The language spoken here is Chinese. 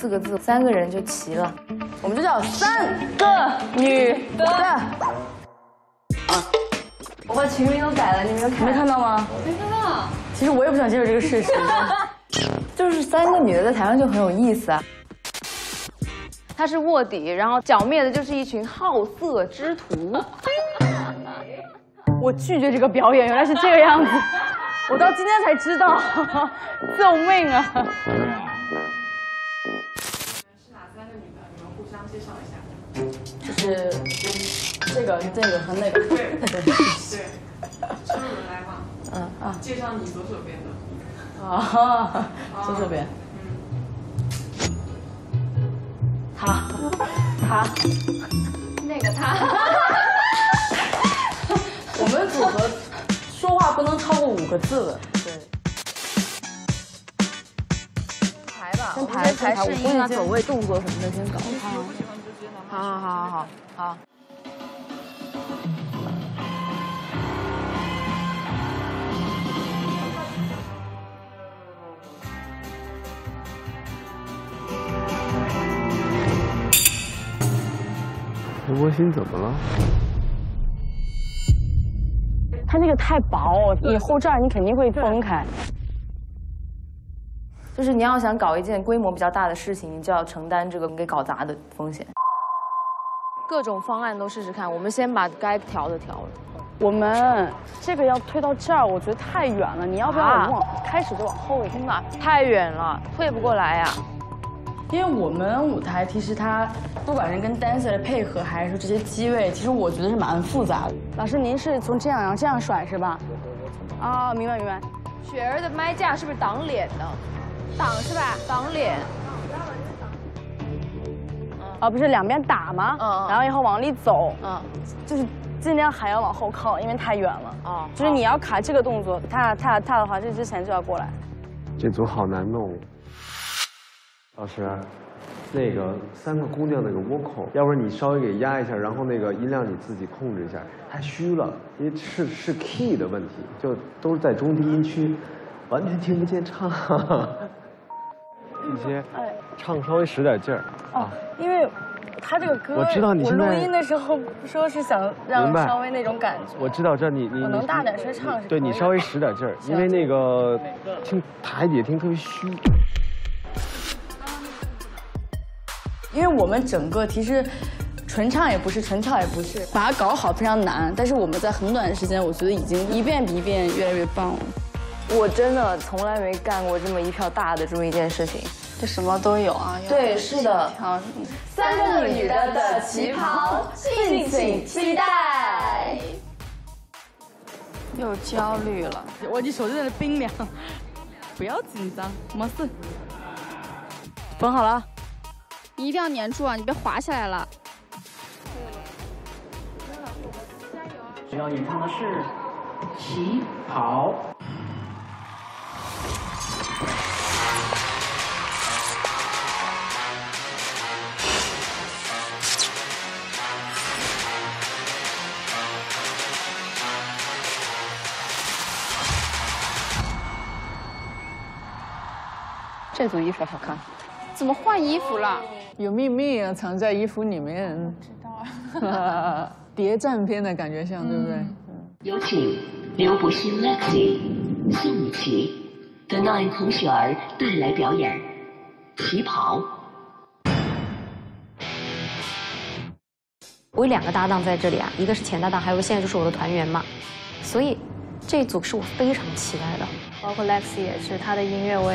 四个字，三个人就齐了。我们就叫三个女的。我把群名都改了，你没有看？没看到吗？没看到。其实我也不想接受这个事实。就是三个女的在台上就很有意思啊。他是卧底，然后剿灭的就是一群好色之徒。我拒绝这个表演，原来是这个样子，我到今天才知道，救命啊！你们互相介绍一下。就是这个、这个和那个。对对对，车轮来嘛。嗯啊，介绍你左手边的。啊，左手边。嗯他，他，那个他。我们组合说话不能超过五个字。对。先排排排，适应啊，走位、动作什么的，先搞。好好好好好。刘柏辛怎么了？他那个太薄，以后这儿你肯定会分开。就是你要想搞一件规模比较大的事情，你就要承担这个给搞砸的风险。各种方案都试试看，我们先把该调的调了。我们这个要推到这儿，我觉得太远了。你要不要往开始就往后一点？哪太远了，退不过来呀。因为我们舞台其实它不管是跟 dancer 的配合，还是说这些机位，其实我觉得是蛮复杂的。老师，您是从这样然后这样甩是吧？啊，明白明白。雪儿的麦架是不是挡脸的？挡是吧？挡脸。啊，不是两边打吗？嗯。然后以后往里走。嗯。就是尽量还要往后靠，因为太远了。哦。就是你要卡这个动作，踏踏踏的话，这之前就要过来。这组好难弄。老师，那个三个姑娘那个 vocal，要不然你稍微给压一下，然后那个音量你自己控制一下，太虚了，因为是是 key 的问题，就都是在中低音区，完全听不见唱。一些哎唱稍微使点劲儿啊，因为他这个歌，我知道你我录音的时候说是想让稍微那种感觉，我知道这你你能大点声唱是对你稍微使点劲儿，因为那个听台底下听特别虚。因为我们整个其实纯唱也不是，纯跳也不是，把它搞好非常难。但是我们在很短的时间，我觉得已经一遍比一遍越来越棒了。我真的从来没干过这么一票大的这么一件事情，这什么都有啊。对，是的。好，三个女的的旗袍，敬请期待。又焦虑了，我你手在那冰凉，不要紧张，没事。缝好了。一定要粘住啊！你别滑下来了。只要演唱的是旗袍。这组衣服好看。怎么换衣服了？有秘密啊，藏在衣服里面。知道啊。谍战片的感觉像，对不对？有请刘柏辛 Lexi、宋雨琦、The Nine 和雪儿带来表演《旗袍》。我有两个搭档在这里啊，一个是前搭档，还有个现在就是我的团员嘛，所以这一组是我非常期待的。包括 Lexi 也是，他的音乐我也。